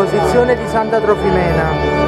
Posizione di Santa Trofimena.